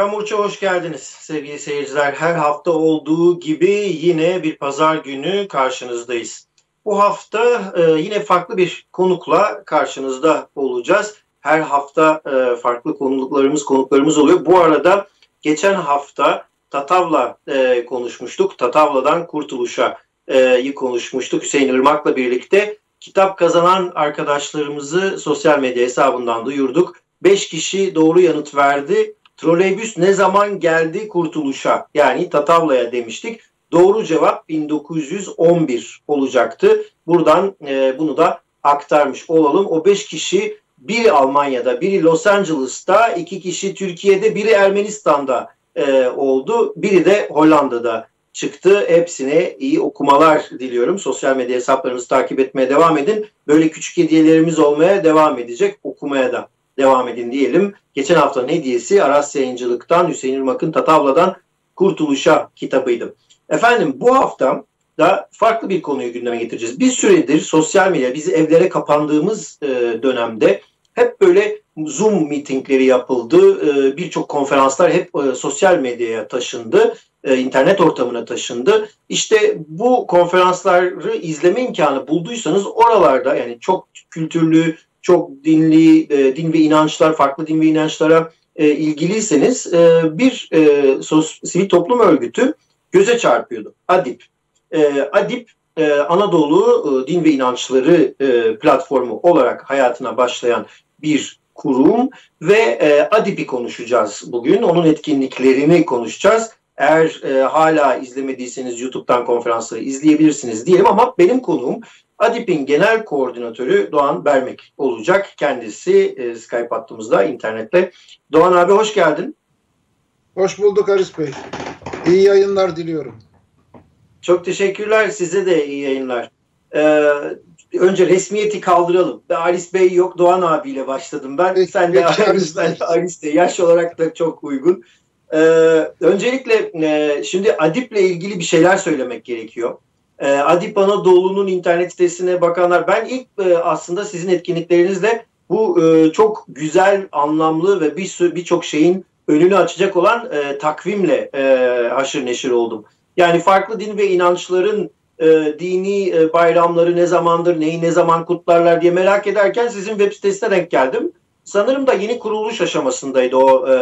Kamurça hoş geldiniz sevgili seyirciler. Her hafta olduğu gibi yine bir pazar günü karşınızdayız. Bu hafta e, yine farklı bir konukla karşınızda olacağız. Her hafta e, farklı konuklarımız konuklarımız oluyor. Bu arada geçen hafta Tatavla e, konuşmuştuk. Tatavla'dan Kurtuluş'a e, konuşmuştuk Hüseyin Irmak'la birlikte. Kitap kazanan arkadaşlarımızı sosyal medya hesabından duyurduk. 5 kişi doğru yanıt verdi. Troleybüs ne zaman geldi kurtuluşa? Yani Tatavla'ya demiştik. Doğru cevap 1911 olacaktı. Buradan e, bunu da aktarmış olalım. O 5 kişi biri Almanya'da, biri Los Angeles'ta, iki kişi Türkiye'de, biri Ermenistan'da e, oldu. Biri de Hollanda'da çıktı. Hepsine iyi okumalar diliyorum. Sosyal medya hesaplarımızı takip etmeye devam edin. Böyle küçük hediyelerimiz olmaya devam edecek. Okumaya da devam edin diyelim. Geçen haftanın hediyesi Aras Yayıncılık'tan Hüseyin Irmak'ın Tatavla'dan Kurtuluş'a kitabıydı. Efendim bu hafta da farklı bir konuyu gündeme getireceğiz. Bir süredir sosyal medya, biz evlere kapandığımız e, dönemde hep böyle Zoom mitingleri yapıldı. E, Birçok konferanslar hep e, sosyal medyaya taşındı. E, internet ortamına taşındı. İşte bu konferansları izleme imkanı bulduysanız oralarda yani çok kültürlü, çok dinli, e, din ve inançlar, farklı din ve inançlara e, ilgiliyseniz e, bir sivil toplum örgütü göze çarpıyordu. ADIP. E, ADIP e, Anadolu Din ve İnançları platformu olarak hayatına başlayan bir kurum ve e, ADIP'i konuşacağız bugün. Onun etkinliklerini konuşacağız. Eğer e, hala izlemediyseniz YouTube'dan konferansları izleyebilirsiniz diyelim ama benim konuğum ADİP'in genel koordinatörü Doğan Bermek olacak. Kendisi e, Skype hattımızda internetle. Doğan abi hoş geldin. Hoş bulduk Aris Bey. İyi yayınlar diliyorum. Çok teşekkürler. Size de iyi yayınlar. Ee, önce resmiyeti kaldıralım. Aris Bey yok Doğan abiyle başladım ben. Peki, Sen de Aris, ben Aris de yaş olarak da çok uygun. Ee, öncelikle e, şimdi Adip'le ilgili bir şeyler söylemek gerekiyor. Ee, Adip Anadolu'nun internet sitesine bakanlar ben ilk e, aslında sizin etkinliklerinizle bu e, çok güzel, anlamlı ve bir birçok şeyin önünü açacak olan e, takvimle e, haşır neşir oldum. Yani farklı din ve inançların e, dini e, bayramları ne zamandır, neyi ne zaman kutlarlar diye merak ederken sizin web sitesine denk geldim. Sanırım da yeni kuruluş aşamasındaydı o e,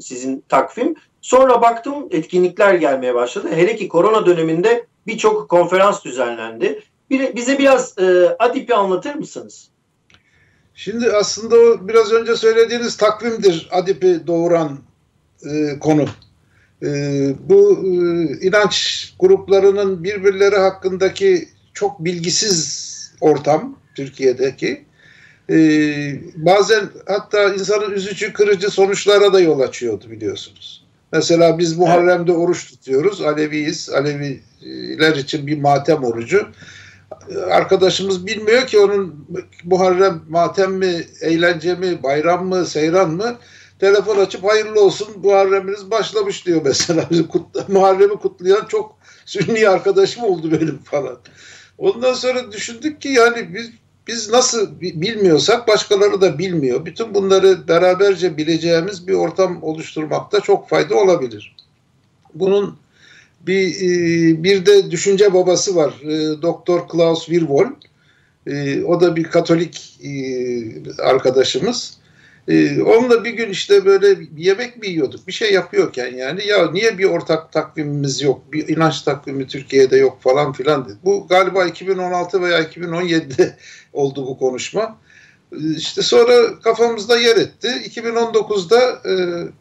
sizin takvim. Sonra baktım etkinlikler gelmeye başladı. Hele ki korona döneminde birçok konferans düzenlendi. Bir, bize biraz e, ADİP'i anlatır mısınız? Şimdi aslında o biraz önce söylediğiniz takvimdir ADİP'i doğuran e, konu. E, bu e, inanç gruplarının birbirleri hakkındaki çok bilgisiz ortam Türkiye'deki e, bazen hatta insanın üzücü kırıcı sonuçlara da yol açıyordu biliyorsunuz. Mesela biz Muharrem'de oruç tutuyoruz. Aleviyiz. Aleviler için bir matem orucu. Arkadaşımız bilmiyor ki onun Muharrem matem mi, eğlence mi, bayram mı, seyran mı? Telefon açıp hayırlı olsun Muharrem'iniz başlamış diyor mesela. Muharrem'i kutlayan çok sünni arkadaşım oldu benim falan. Ondan sonra düşündük ki yani biz biz nasıl bilmiyorsak başkaları da bilmiyor. Bütün bunları beraberce bileceğimiz bir ortam oluşturmakta çok fayda olabilir. Bunun bir e, bir de düşünce babası var. E, Doktor Klaus Wirwol. E, o da bir Katolik arkadaşımız. Onunla bir gün işte böyle yemek mi yiyorduk? Bir şey yapıyorken yani ya niye bir ortak takvimimiz yok? Bir inanç takvimi Türkiye'de yok falan filan dedi. Bu galiba 2016 veya 2017'de oldu bu konuşma. İşte sonra kafamızda yer etti. 2019'da e,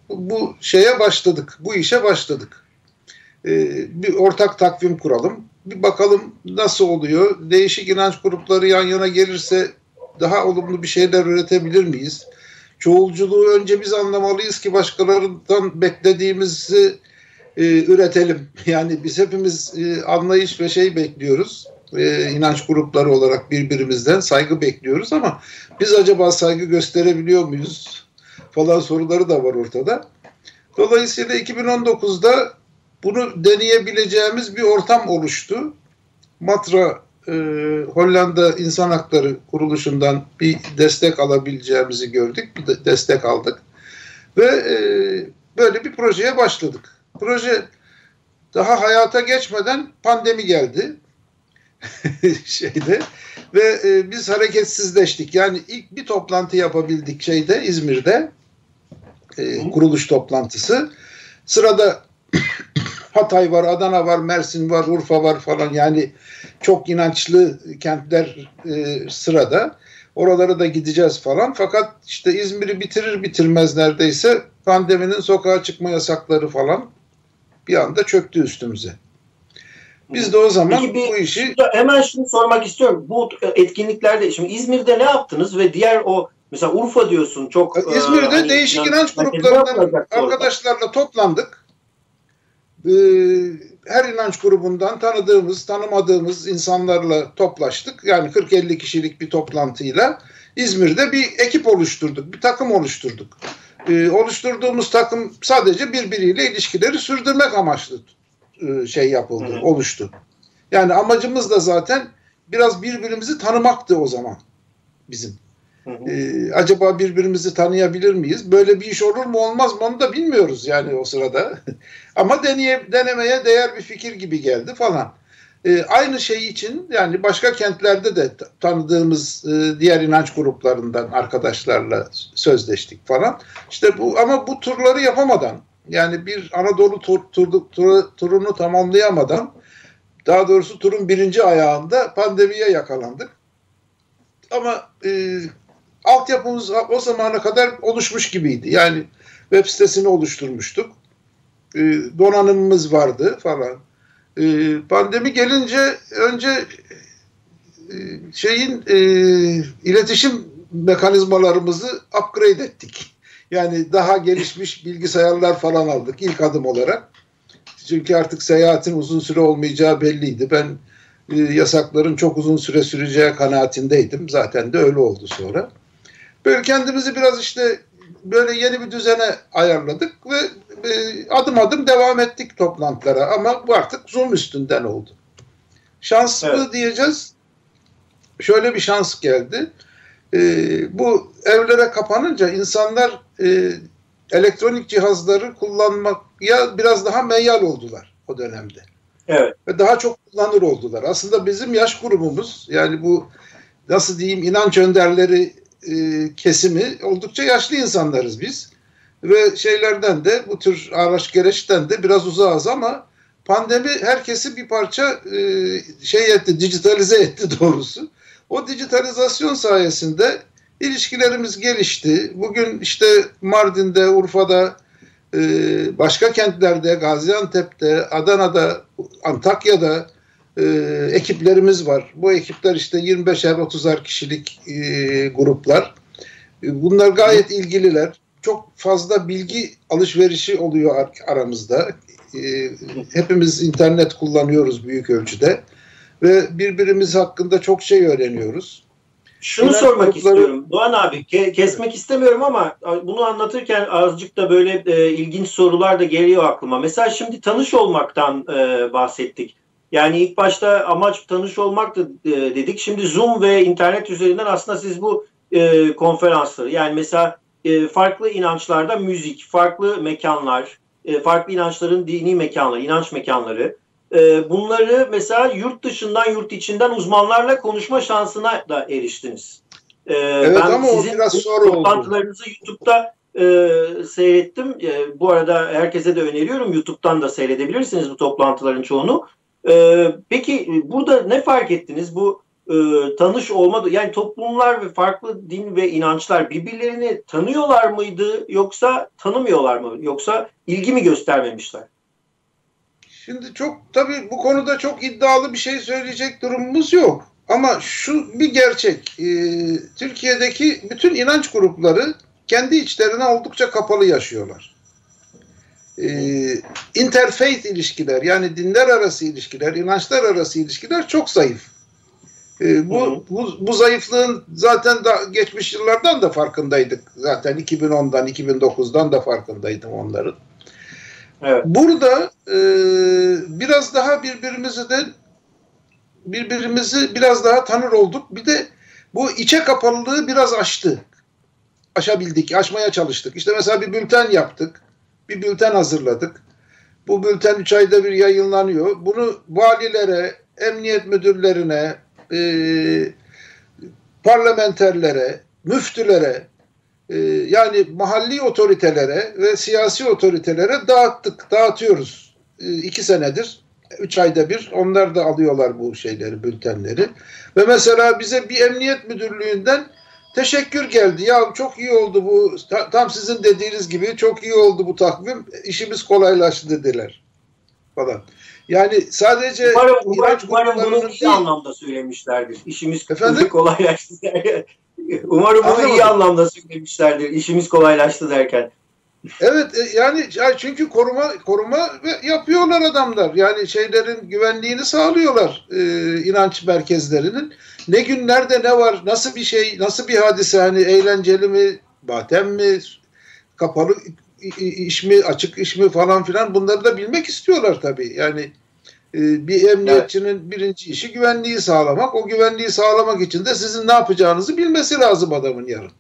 bu şeye başladık. Bu işe başladık. E, bir ortak takvim kuralım. Bir bakalım nasıl oluyor. Değişik inanç grupları yan yana gelirse daha olumlu bir şeyler üretebilir miyiz? Çoğulculuğu önce biz anlamalıyız ki başkalarından beklediğimizi e, üretelim. Yani biz hepimiz e, anlayış ve şey bekliyoruz e, inanç grupları olarak birbirimizden saygı bekliyoruz ama biz acaba saygı gösterebiliyor muyuz falan soruları da var ortada. Dolayısıyla 2019'da bunu deneyebileceğimiz bir ortam oluştu. Matra e, Hollanda İnsan Hakları Kuruluşu'ndan bir destek alabileceğimizi gördük. Bir de destek aldık. Ve e, böyle bir projeye başladık. Proje daha hayata geçmeden pandemi geldi. şeyde ve e, biz hareketsizleştik. Yani ilk bir toplantı yapabildik şeyde İzmir'de e, kuruluş toplantısı. Sırada Hatay var, Adana var, Mersin var, Urfa var falan yani çok inançlı kentler e, sırada. Oralara da gideceğiz falan. Fakat işte İzmir'i bitirir bitirmez neredeyse pandeminin sokağa çıkma yasakları falan bir anda çöktü üstümüze. Biz de o zaman Peki bu işi... Hemen şunu sormak istiyorum. Bu etkinliklerde, şimdi İzmir'de ne yaptınız ve diğer o mesela Urfa diyorsun çok... İzmir'de e, hani, değişik inanç gruplarından arkadaşlarla toplandık. Ee, her inanç grubundan tanıdığımız, tanımadığımız insanlarla toplaştık. Yani 40-50 kişilik bir toplantıyla İzmir'de bir ekip oluşturduk, bir takım oluşturduk. Ee, oluşturduğumuz takım sadece birbiriyle ilişkileri sürdürmek amaçlı e, şey yapıldı, hı hı. oluştu. Yani amacımız da zaten biraz birbirimizi tanımaktı o zaman bizim. Ee, acaba birbirimizi tanıyabilir miyiz? Böyle bir iş olur mu olmaz mı onu da bilmiyoruz yani o sırada. Ama deneye, denemeye değer bir fikir gibi geldi falan. Ee, aynı şey için yani başka kentlerde de tanıdığımız e, diğer inanç gruplarından arkadaşlarla sözleştik falan. İşte bu ama bu turları yapamadan yani bir Anadolu tur, tur, tur, turunu tamamlayamadan daha doğrusu turun birinci ayağında pandemiye yakalandık. Ama e, altyapımız o zamana kadar oluşmuş gibiydi. Yani web sitesini oluşturmuştuk. E, donanımımız vardı falan. E, pandemi gelince önce e, şeyin e, iletişim mekanizmalarımızı upgrade ettik. Yani daha gelişmiş bilgisayarlar falan aldık ilk adım olarak. Çünkü artık seyahatin uzun süre olmayacağı belliydi. Ben e, yasakların çok uzun süre süreceği kanaatindeydim. Zaten de öyle oldu sonra. Böyle kendimizi biraz işte böyle yeni bir düzene ayarladık ve e, adım adım devam ettik toplantılara ama bu artık Zoom üstünden oldu. Şanslı evet. diyeceğiz. Şöyle bir şans geldi. E, bu evlere kapanınca insanlar e, elektronik cihazları kullanmaya biraz daha meyyal oldular o dönemde. Evet. Ve daha çok kullanır oldular. Aslında bizim yaş grubumuz yani bu nasıl diyeyim inanç önderleri e, kesimi oldukça yaşlı insanlarız biz. Ve şeylerden de bu tür araç gereçten de biraz uzağız ama pandemi herkesi bir parça e, şey etti, dijitalize etti doğrusu. O dijitalizasyon sayesinde ilişkilerimiz gelişti. Bugün işte Mardin'de, Urfa'da, e, başka kentlerde, Gaziantep'te, Adana'da, Antakya'da e, ekiplerimiz var. Bu ekipler işte 25'er 30'ar kişilik e, gruplar. Bunlar gayet ilgililer. Çok fazla bilgi alışverişi oluyor aramızda. Hepimiz internet kullanıyoruz büyük ölçüde ve birbirimiz hakkında çok şey öğreniyoruz. Şunu Bülent sormak grupları... istiyorum. Doğan abi ke- kesmek istemiyorum ama bunu anlatırken azıcık da böyle e, ilginç sorular da geliyor aklıma. Mesela şimdi tanış olmaktan e, bahsettik. Yani ilk başta amaç tanış olmaktı e, dedik. Şimdi Zoom ve internet üzerinden aslında siz bu e, konferansları yani mesela e, farklı inançlarda müzik, farklı mekanlar, e, farklı inançların dini mekanları, inanç mekanları e, bunları mesela yurt dışından yurt içinden uzmanlarla konuşma şansına da eriştiniz. E, evet ben ama sizin o biraz zor toplantılarınızı oldu. YouTube'da e, seyrettim. E, bu arada herkese de öneriyorum. YouTube'dan da seyredebilirsiniz bu toplantıların çoğunu. E, peki burada ne fark ettiniz? Bu e, tanış olmadı. Yani toplumlar ve farklı din ve inançlar birbirlerini tanıyorlar mıydı yoksa tanımıyorlar mı? Yoksa ilgi mi göstermemişler? Şimdi çok tabii bu konuda çok iddialı bir şey söyleyecek durumumuz yok. Ama şu bir gerçek. E, Türkiye'deki bütün inanç grupları kendi içlerine oldukça kapalı yaşıyorlar. E, interfaith ilişkiler yani dinler arası ilişkiler, inançlar arası ilişkiler çok zayıf. E, bu, bu, bu zayıflığın zaten da geçmiş yıllardan da farkındaydık. Zaten 2010'dan 2009'dan da farkındaydım onların. Evet. Burada e, biraz daha birbirimizi de birbirimizi biraz daha tanır olduk. Bir de bu içe kapalılığı biraz aştı. Aşabildik, aşmaya çalıştık. İşte mesela bir bülten yaptık. Bir bülten hazırladık. Bu bülten 3 ayda bir yayınlanıyor. Bunu valilere, emniyet müdürlerine, e, parlamenterlere, müftülere, e, yani mahalli otoritelere ve siyasi otoritelere dağıttık, dağıtıyoruz. E, senedir, üç ayda bir onlar da alıyorlar bu şeyleri, bültenleri. Ve mesela bize bir emniyet müdürlüğünden teşekkür geldi. Ya çok iyi oldu bu, tam sizin dediğiniz gibi çok iyi oldu bu takvim, işimiz kolaylaştı dediler falan. Yani sadece umarım, umarım, umarım bunu iyi değil. anlamda söylemişlerdir. İşimiz Efendim? kolaylaştı. Umarım bunu Anlamadım. iyi anlamda söylemişlerdir. İşimiz kolaylaştı derken. Evet e, yani çünkü koruma koruma yapıyorlar adamlar. Yani şeylerin güvenliğini sağlıyorlar e, inanç merkezlerinin. Ne gün nerede ne var, nasıl bir şey, nasıl bir hadise hani eğlenceli mi, batem mi, kapalı iş mi, açık iş mi falan filan bunları da bilmek istiyorlar tabii. Yani e, bir emniyetçinin evet. birinci işi güvenliği sağlamak. O güvenliği sağlamak için de sizin ne yapacağınızı bilmesi lazım adamın yarın.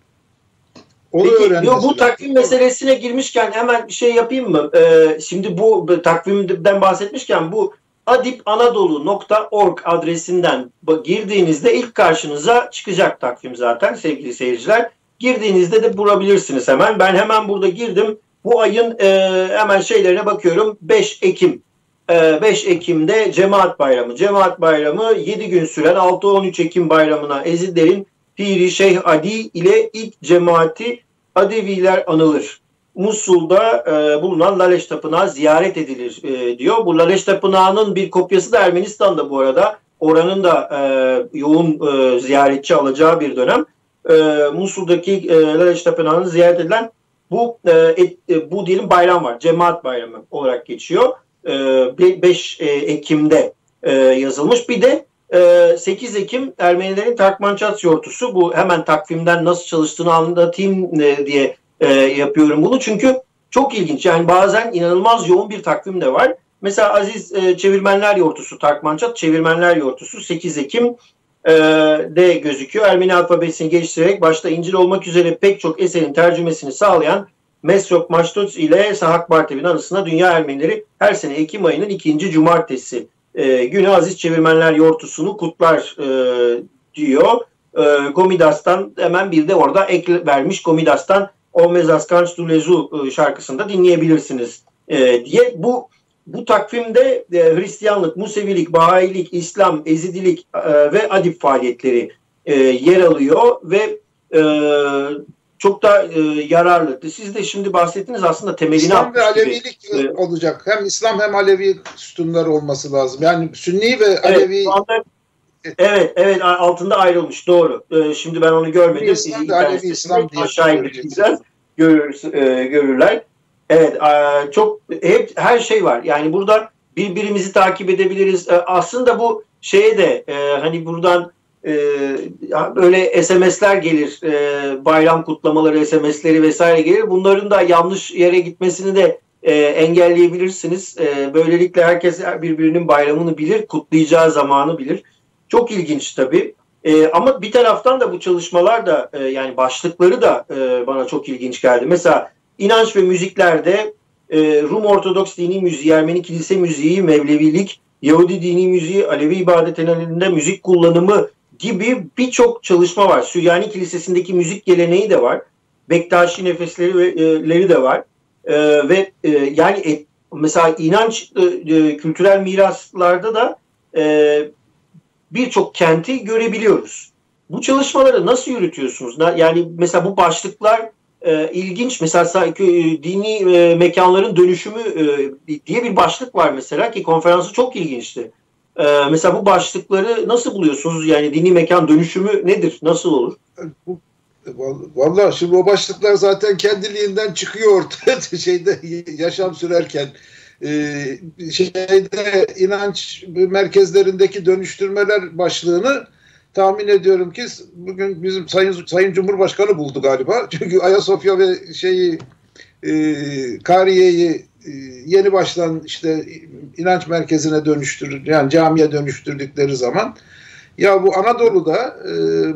Onu Peki, yo, bu takvim meselesine girmişken hemen bir şey yapayım mı? Ee, şimdi bu takvimden bahsetmişken bu adipanadolu.org adresinden girdiğinizde ilk karşınıza çıkacak takvim zaten sevgili seyirciler. Girdiğinizde de bulabilirsiniz hemen. Ben hemen burada girdim. Bu ayın e, hemen şeylerine bakıyorum. 5 Ekim. E, 5 Ekim'de Cemaat Bayramı. Cemaat Bayramı 7 gün süren 6-13 Ekim bayramına Ezidlerin Piri Şeyh Adi ile ilk cemaati Adeviler anılır. Musul'da e, bulunan Laleş Tapınağı ziyaret edilir e, diyor. Bu Laleş Tapınağı'nın bir kopyası da Ermenistan'da bu arada. Oranın da e, yoğun e, ziyaretçi alacağı bir dönem. E, Musul'daki e, Laleş Tapınağı'nı ziyaret edilen bu e, et, e, bu diyelim bayram var. Cemaat bayramı olarak geçiyor. E, 5 e, Ekim'de e, yazılmış. Bir de e, 8 Ekim Ermenilerin Takmançat yortusu. Bu hemen takvimden nasıl çalıştığını anlatayım e, diye e, yapıyorum bunu. Çünkü çok ilginç. Yani bazen inanılmaz yoğun bir takvim de var. Mesela Aziz e, Çevirmenler Yortusu, Takmançat Çevirmenler Yortusu 8 Ekim e, de gözüküyor. Ermeni alfabesini geliştirerek başta İncil olmak üzere pek çok eserin tercümesini sağlayan Mesrop Maştots ile Sahak Bartev'in anısına Dünya Ermenileri her sene Ekim ayının ikinci cumartesi e, günü Aziz Çevirmenler Yortusunu kutlar e, diyor. E, Komidas'tan hemen bir de orada ek vermiş Komidas'tan O Mezaskanç Dulezu e, şarkısında dinleyebilirsiniz e, diye. Bu bu takvimde e, Hristiyanlık, Musevilik, Bahayilik, İslam, Ezidilik e, ve adip faaliyetleri e, yer alıyor ve e, çok da e, yararlı. Siz de şimdi bahsettiniz aslında temelini İslam ve Alevilik gibi. E, olacak. Hem İslam hem Alevi sütunları olması lazım. Yani Sünni ve evet, Alevi anda, Evet, evet altında ayrılmış doğru. Ee, şimdi ben onu görmedim. İslam ve Alevi İslam diye aşağı indireceğiz. Görür, e, görürler. Evet, çok hep her şey var. Yani burada birbirimizi takip edebiliriz. Aslında bu şeye de e, hani buradan e, SMS'ler gelir, bayram kutlamaları SMS'leri vesaire gelir. Bunların da yanlış yere gitmesini de engelleyebilirsiniz. böylelikle herkes birbirinin bayramını bilir, kutlayacağı zamanı bilir. Çok ilginç tabii. ama bir taraftan da bu çalışmalar da yani başlıkları da bana çok ilginç geldi. Mesela inanç ve müziklerde e, Rum Ortodoks dini müziği, Ermeni kilise müziği, Mevlevilik, Yahudi dini müziği, Alevi ibadetlerinde müzik kullanımı gibi birçok çalışma var. Süryani Kilisesi'ndeki müzik geleneği de var. Bektaşi nefesleri e, de var. E, ve e, yani et, mesela inanç e, e, kültürel miraslarda da e, birçok kenti görebiliyoruz. Bu çalışmaları nasıl yürütüyorsunuz? Yani mesela bu başlıklar e, ilginç. Mesela e, dini e, mekanların dönüşümü e, diye bir başlık var mesela ki konferansı çok ilginçti. E, mesela bu başlıkları nasıl buluyorsunuz? Yani dini mekan dönüşümü nedir? Nasıl olur? Vallahi şimdi o başlıklar zaten kendiliğinden çıkıyor ortaya şeyde yaşam sürerken. Ee, şeyde inanç merkezlerindeki dönüştürmeler başlığını tahmin ediyorum ki bugün bizim Sayın Sayın Cumhurbaşkanı buldu galiba. Çünkü Ayasofya ve şeyi e, Kariye'yi e, yeni baştan işte inanç merkezine dönüştür yani camiye dönüştürdükleri zaman ya bu Anadolu'da e,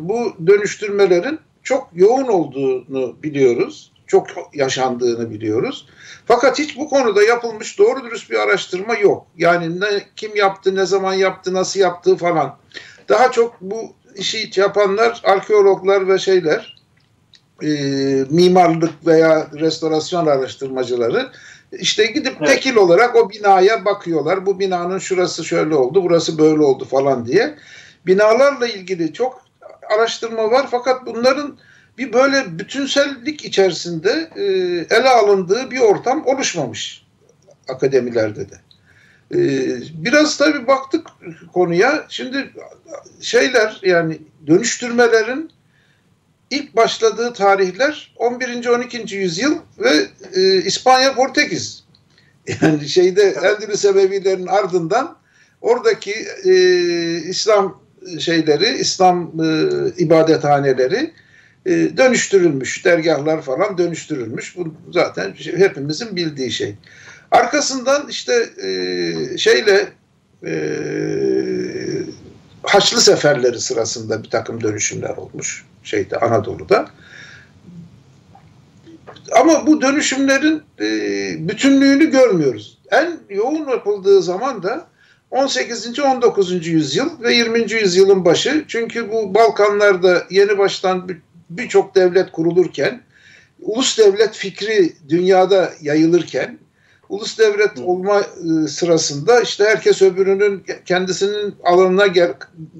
bu dönüştürmelerin çok yoğun olduğunu biliyoruz. Çok yaşandığını biliyoruz. Fakat hiç bu konuda yapılmış doğru dürüst bir araştırma yok. Yani ne, kim yaptı, ne zaman yaptı, nasıl yaptığı falan. Daha çok bu işi yapanlar arkeologlar ve şeyler, e, mimarlık veya restorasyon araştırmacıları işte gidip evet. tekil olarak o binaya bakıyorlar. Bu binanın şurası şöyle oldu, burası böyle oldu falan diye. Binalarla ilgili çok araştırma var fakat bunların bir böyle bütünsellik içerisinde e, ele alındığı bir ortam oluşmamış akademilerde de. E, biraz tabii baktık konuya. Şimdi şeyler yani dönüştürmelerin ilk başladığı tarihler 11. 12. yüzyıl ve e, İspanya Portekiz. Yani şeyde Endülüs Emevilerin ardından oradaki e, İslam şeyleri, İslam e, ibadethaneleri e, dönüştürülmüş. Dergahlar falan dönüştürülmüş. Bu zaten hepimizin bildiği şey. Arkasından işte e, şeyle e, Haçlı seferleri sırasında bir takım dönüşümler olmuş şeyde Anadolu'da. Ama bu dönüşümlerin e, bütünlüğünü görmüyoruz. En yoğun yapıldığı zaman da 18. 19. yüzyıl ve 20. yüzyılın başı. Çünkü bu Balkanlarda yeni baştan birçok devlet kurulurken, ulus devlet fikri dünyada yayılırken, ulus devlet olma e, sırasında işte herkes öbürünün kendisinin alanına gel,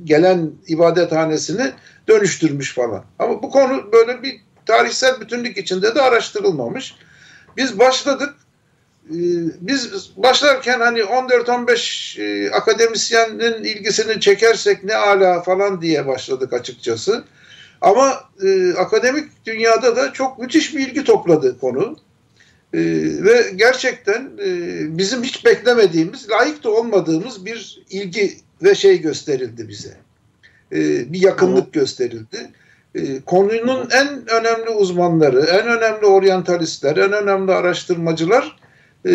gelen ibadethanesini dönüştürmüş falan. Ama bu konu böyle bir tarihsel bütünlük içinde de araştırılmamış. Biz başladık. E, biz başlarken hani 14-15 e, akademisyenin ilgisini çekersek ne ala falan diye başladık açıkçası. Ama e, akademik dünyada da çok müthiş bir ilgi topladı konu. E, ve gerçekten e, bizim hiç beklemediğimiz, layık da olmadığımız bir ilgi ve şey gösterildi bize. E, bir yakınlık Hı. gösterildi. E, konunun en önemli uzmanları, en önemli oryantalistler, en önemli araştırmacılar e,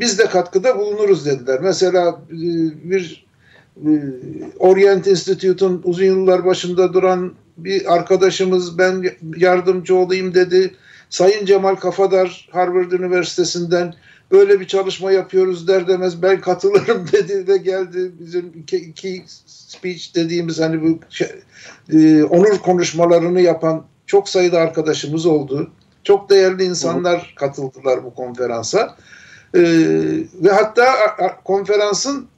biz de katkıda bulunuruz dediler. Mesela e, bir e, Orient Institute'un uzun yıllar başında duran bir arkadaşımız ben yardımcı olayım dedi. Sayın Cemal Kafadar Harvard Üniversitesi'nden böyle bir çalışma yapıyoruz der demez ben katılırım dedi ve geldi bizim iki, iki speech dediğimiz hani bu şey, e, onur konuşmalarını yapan çok sayıda arkadaşımız oldu. Çok değerli insanlar katıldılar bu konferansa. E, ve hatta konferansın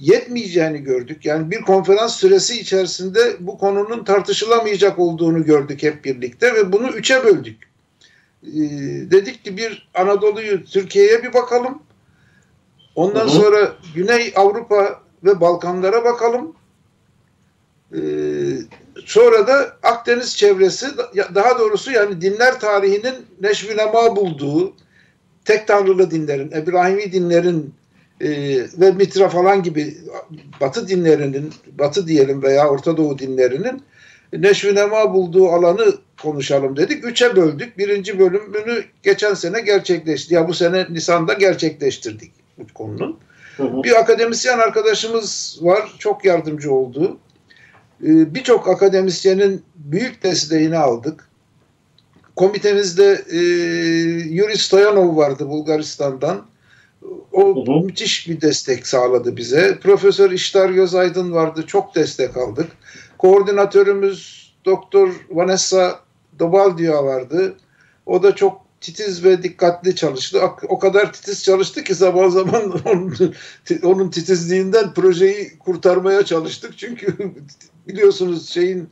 yetmeyeceğini gördük. Yani bir konferans süresi içerisinde bu konunun tartışılamayacak olduğunu gördük hep birlikte ve bunu üçe böldük. Ee, dedik ki bir Anadolu'yu Türkiye'ye bir bakalım. Ondan hı hı. sonra Güney Avrupa ve Balkanlara bakalım. Ee, sonra da Akdeniz çevresi daha doğrusu yani dinler tarihinin neşvinema bulduğu tek tanrılı dinlerin, İbrahimi dinlerin e, ve Mitra falan gibi Batı dinlerinin, Batı diyelim veya Orta Doğu dinlerinin neşvinema bulduğu alanı konuşalım dedik. Üçe böldük. Birinci bölümünü geçen sene gerçekleşti. Ya bu sene Nisan'da gerçekleştirdik bu konunun. Hı hı. Bir akademisyen arkadaşımız var. Çok yardımcı oldu. Ee, Birçok akademisyenin büyük desteğini aldık. Komitemizde e, Yuri Stoyanov vardı Bulgaristan'dan. O hı hı. müthiş bir destek sağladı bize. Profesör İştar Gözaydın vardı. Çok destek aldık. Koordinatörümüz Doktor Vanessa Dobaldia vardı. O da çok titiz ve dikkatli çalıştı. O kadar titiz çalıştı ki zaman zaman onun, onun titizliğinden projeyi kurtarmaya çalıştık. Çünkü biliyorsunuz şeyin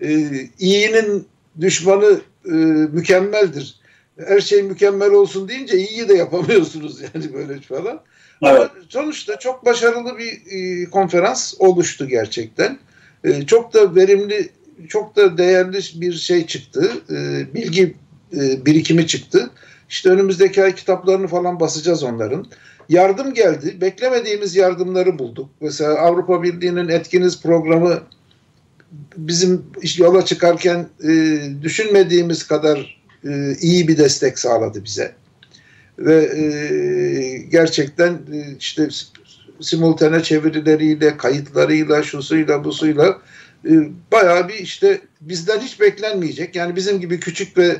e, iyinin düşmanı e, mükemmeldir her şey mükemmel olsun deyince iyi de yapamıyorsunuz yani böyle falan. Evet. Ama sonuçta çok başarılı bir e, konferans oluştu gerçekten. E, çok da verimli, çok da değerli bir şey çıktı. E, bilgi e, birikimi çıktı. İşte önümüzdeki ay kitaplarını falan basacağız onların. Yardım geldi. Beklemediğimiz yardımları bulduk. Mesela Avrupa Birliği'nin etkiniz programı bizim yola çıkarken e, düşünmediğimiz kadar e, iyi bir destek sağladı bize. Ve e, gerçekten e, işte simultane çevirileriyle, kayıtlarıyla, şusuyla, busuyla e, bayağı bir işte bizden hiç beklenmeyecek. Yani bizim gibi küçük ve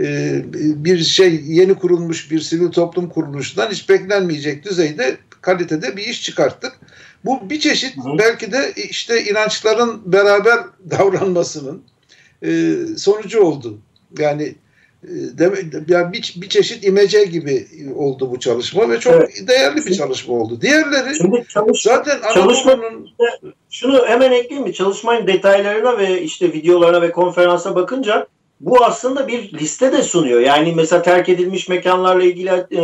e, bir şey yeni kurulmuş bir sivil toplum kuruluşundan hiç beklenmeyecek düzeyde kalitede bir iş çıkarttık. Bu bir çeşit hı hı. belki de işte inançların beraber davranmasının e, sonucu oldu. Yani demek yani bir, bir çeşit imece gibi oldu bu çalışma ve çok evet. değerli bir çalışma oldu. Diğerleri Şimdi çalış, zaten çalışmanın şunu hemen ekleyeyim mi? Çalışmanın detaylarına ve işte videolarına ve konferansa bakınca bu aslında bir liste de sunuyor. Yani mesela terk edilmiş mekanlarla ilgili e,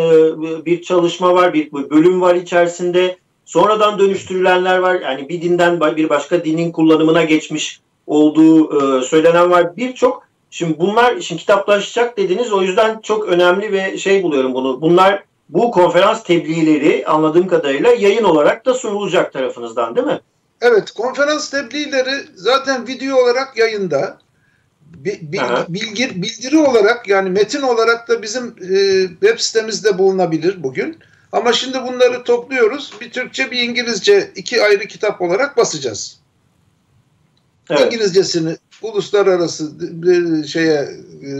bir çalışma var, bir bölüm var içerisinde. Sonradan dönüştürülenler var. Yani bir dinden bir başka dinin kullanımına geçmiş olduğu e, söylenen var. Birçok Şimdi bunlar şimdi kitaplaşacak dediniz. O yüzden çok önemli ve şey buluyorum bunu. Bunlar bu konferans tebliğleri anladığım kadarıyla yayın olarak da sunulacak tarafınızdan değil mi? Evet, konferans tebliğleri zaten video olarak yayında. Bilgi, bilgi, bildiri olarak yani metin olarak da bizim e, web sitemizde bulunabilir bugün. Ama şimdi bunları topluyoruz. Bir Türkçe bir İngilizce iki ayrı kitap olarak basacağız. Evet. İngilizcesini uluslararası e, şeye e,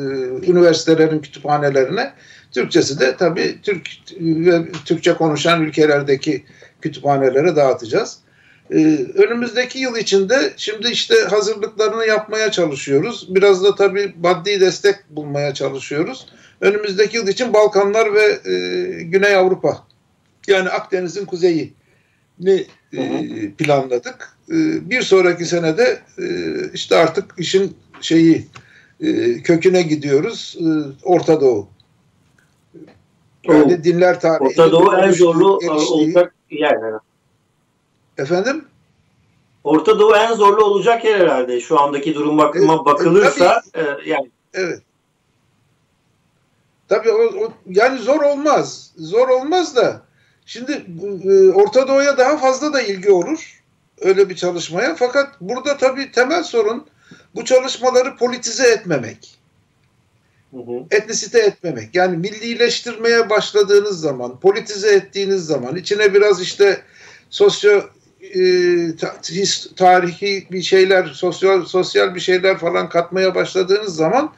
üniversitelerin kütüphanelerine Türkçesi de tabii Türk ve Türkçe konuşan ülkelerdeki kütüphanelere dağıtacağız. Ee, önümüzdeki yıl içinde şimdi işte hazırlıklarını yapmaya çalışıyoruz. Biraz da tabii maddi destek bulmaya çalışıyoruz. Önümüzdeki yıl için Balkanlar ve e, Güney Avrupa yani Akdeniz'in kuzeyi ne e, planladık. E, bir sonraki senede e, işte artık işin şeyi köküne gidiyoruz. Orta Doğu. Yani dinler tarihi. Orta Doğu en zorlu e, olacak yer. Efendim? Orta Doğu en zorlu olacak yer herhalde. Şu andaki durum bakıma e, bakılırsa e, tabii, e, yani. Evet. Tabii o, o, yani zor olmaz. Zor olmaz da Şimdi e, Orta Doğu'ya daha fazla da ilgi olur öyle bir çalışmaya. Fakat burada tabii temel sorun bu çalışmaları politize etmemek. Hı hı. Etnisite etmemek. Yani millileştirmeye başladığınız zaman, politize ettiğiniz zaman, içine biraz işte sosyo e, tarihi bir şeyler, sosyal sosyal bir şeyler falan katmaya başladığınız zaman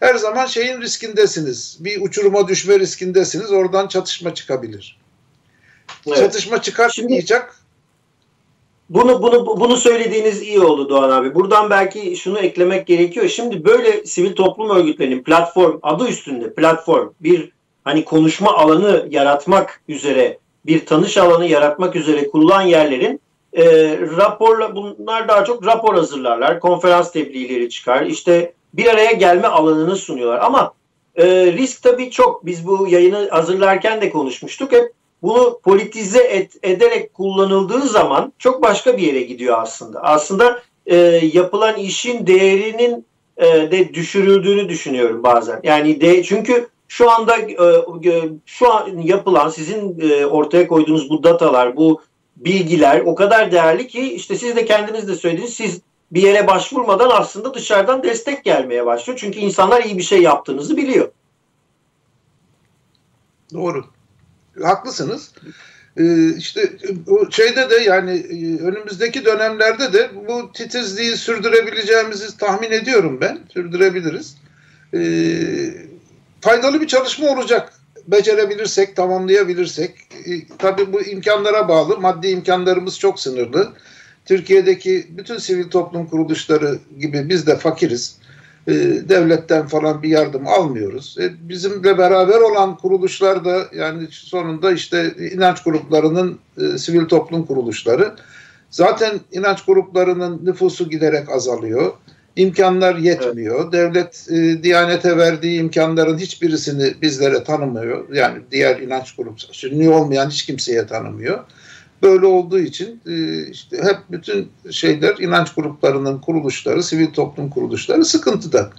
her zaman şeyin riskindesiniz. Bir uçuruma düşme riskindesiniz. Oradan çatışma çıkabilir. Evet. Çatışma çıkartmayacak. bunu bunu bunu söylediğiniz iyi oldu Doğan abi. Buradan belki şunu eklemek gerekiyor. Şimdi böyle sivil toplum örgütlerinin platform adı üstünde platform bir hani konuşma alanı yaratmak üzere bir tanış alanı yaratmak üzere kurulan yerlerin e, raporla bunlar daha çok rapor hazırlarlar. Konferans tebliğleri çıkar. İşte bir araya gelme alanını sunuyorlar. Ama e, risk tabii çok. Biz bu yayını hazırlarken de konuşmuştuk. Hep bunu politize et, ederek kullanıldığı zaman çok başka bir yere gidiyor aslında. Aslında e, yapılan işin değerinin e, de düşürüldüğünü düşünüyorum bazen. Yani de çünkü şu anda e, şu an yapılan sizin e, ortaya koyduğunuz bu datalar, bu bilgiler o kadar değerli ki işte siz de kendiniz de söylediniz. Siz bir yere başvurmadan aslında dışarıdan destek gelmeye başlıyor. Çünkü insanlar iyi bir şey yaptığınızı biliyor. Doğru haklısınız. Ee, işte şeyde de yani e, önümüzdeki dönemlerde de bu titizliği sürdürebileceğimizi tahmin ediyorum ben. Sürdürebiliriz. Ee, faydalı bir çalışma olacak. Becerebilirsek, tamamlayabilirsek. Ee, tabii bu imkanlara bağlı. Maddi imkanlarımız çok sınırlı. Türkiye'deki bütün sivil toplum kuruluşları gibi biz de fakiriz e, devletten falan bir yardım almıyoruz. E, bizimle beraber olan kuruluşlar da yani sonunda işte inanç gruplarının e, sivil toplum kuruluşları. Zaten inanç gruplarının nüfusu giderek azalıyor. İmkanlar yetmiyor. Evet. Devlet e, Diyanete verdiği imkanların hiçbirisini bizlere tanımıyor. Yani diğer inanç grupları, sünni olmayan hiç kimseye tanımıyor. Böyle olduğu için e, işte hep bütün şeyler inanç gruplarının kuruluşları, sivil toplum kuruluşları sıkıntıda.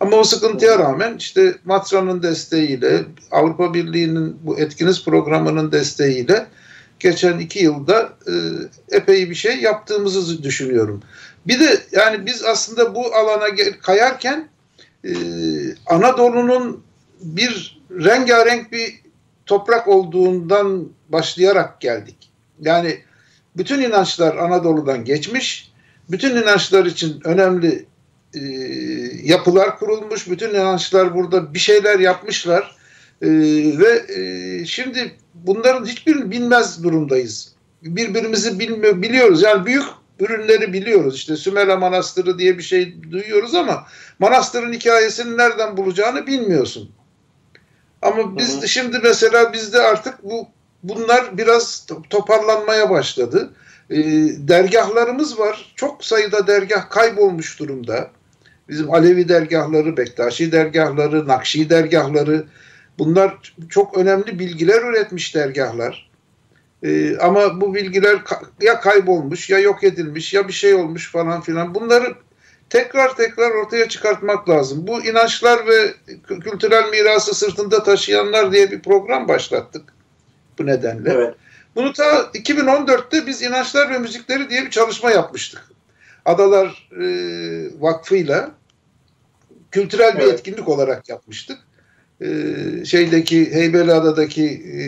Ama o sıkıntıya rağmen işte Matra'nın desteğiyle, Avrupa Birliği'nin bu etkiniz programının desteğiyle geçen iki yılda e, epey bir şey yaptığımızı düşünüyorum. Bir de yani biz aslında bu alana kayarken e, Anadolu'nun bir rengarenk bir toprak olduğundan başlayarak geldik. Yani bütün inançlar Anadolu'dan geçmiş. Bütün inançlar için önemli e, yapılar kurulmuş, bütün inançlar burada bir şeyler yapmışlar e, ve e, şimdi bunların hiçbirini bilmez durumdayız. Birbirimizi bilmiyor, biliyoruz. Yani büyük ürünleri biliyoruz. İşte Sümela Manastırı diye bir şey duyuyoruz ama manastırın hikayesini nereden bulacağını bilmiyorsun. Ama biz de şimdi mesela bizde artık bu bunlar biraz toparlanmaya başladı. E, dergahlarımız var. Çok sayıda dergah kaybolmuş durumda. Bizim Alevi dergahları, Bektaşi dergahları, Nakşi dergahları bunlar çok önemli bilgiler üretmiş dergahlar. E, ama bu bilgiler ya kaybolmuş ya yok edilmiş ya bir şey olmuş falan filan. Bunları tekrar tekrar ortaya çıkartmak lazım. Bu inançlar ve kültürel mirası sırtında taşıyanlar diye bir program başlattık bu nedenle. Evet. Bunu ta 2014'te biz inançlar ve müzikleri diye bir çalışma yapmıştık. Adalar e, Vakfı'yla kültürel bir evet. etkinlik olarak yapmıştık. E, şeydeki Heybeliada'daki e,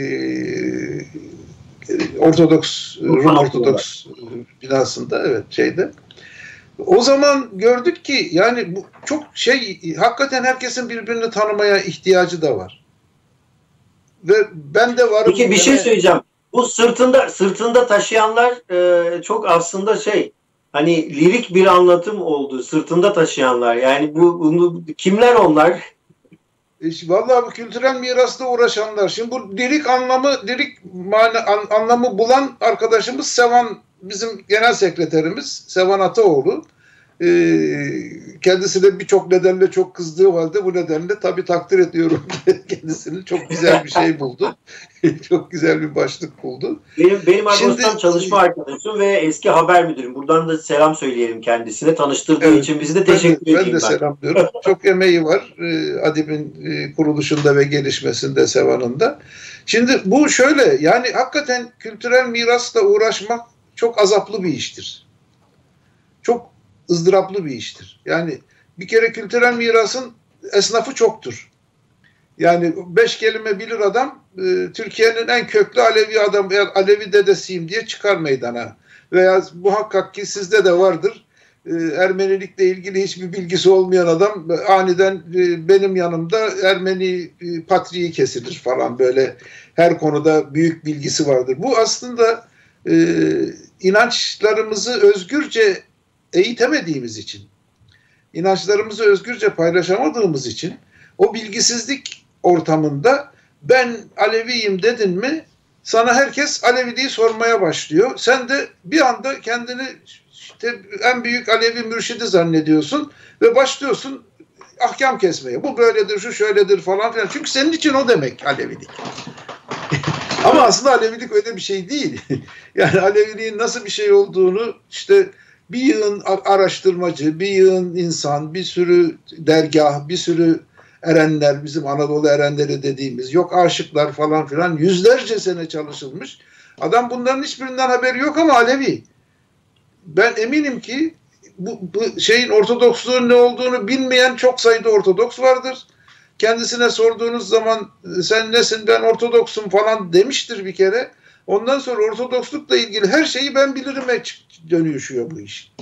Ortodoks Rum Ortodoks binasında evet şeyde. O zaman gördük ki yani bu çok şey hakikaten herkesin birbirini tanımaya ihtiyacı da var. Ve ben de varım. Peki bir şey söyleyeceğim. Bu sırtında sırtında taşıyanlar e, çok aslında şey hani lirik bir anlatım oldu. Sırtında taşıyanlar. Yani bu bunu kimler onlar? E, vallahi bu kültürel mirasla uğraşanlar. Şimdi bu lirik anlamı, lirik mani, an, anlamı bulan arkadaşımız Sevan bizim genel sekreterimiz Sevan Ataoğlu e, kendisi de birçok nedenle çok kızdığı halde bu nedenle tabii takdir ediyorum kendisini. Çok güzel bir şey buldu. çok güzel bir başlık buldu. Benim, benim Agos'tan çalışma arkadaşım ve eski haber müdürüm. Buradan da selam söyleyelim kendisine. Tanıştırdığı evet, için bizi de teşekkür ben, edeyim. Ben de selamlıyorum. çok emeği var e, Adib'in e, kuruluşunda ve gelişmesinde, Sevan'ında. Şimdi bu şöyle yani hakikaten kültürel mirasla uğraşmak çok azaplı bir iştir. Çok ızdıraplı bir iştir. Yani bir kere kültürel mirasın esnafı çoktur. Yani beş kelime bilir adam e, Türkiye'nin en köklü Alevi adam Alevi dedesiyim diye çıkar meydana. Veya muhakkak ki sizde de vardır. E, Ermenilikle ilgili hiçbir bilgisi olmayan adam aniden e, benim yanımda Ermeni e, patriği kesilir falan böyle her konuda büyük bilgisi vardır. Bu aslında e, inançlarımızı özgürce eğitemediğimiz için, inançlarımızı özgürce paylaşamadığımız için o bilgisizlik ortamında ben Aleviyim dedin mi sana herkes Aleviliği sormaya başlıyor. Sen de bir anda kendini işte en büyük Alevi mürşidi zannediyorsun ve başlıyorsun ahkam kesmeye. Bu böyledir, şu şöyledir falan filan. Çünkü senin için o demek Alevilik. Ama aslında Alevilik öyle bir şey değil. yani Aleviliğin nasıl bir şey olduğunu işte bir yığın araştırmacı, bir yığın insan, bir sürü dergah, bir sürü erenler, bizim Anadolu erenleri dediğimiz, yok aşıklar falan filan yüzlerce sene çalışılmış. Adam bunların hiçbirinden haberi yok ama Alevi. Ben eminim ki bu, bu şeyin Ortodoksluğun ne olduğunu bilmeyen çok sayıda Ortodoks vardır. Kendisine sorduğunuz zaman sen nesin ben Ortodoksum falan demiştir bir kere. Ondan sonra Ortodokslukla ilgili her şeyi ben bilirime dönüşüyor bu iş.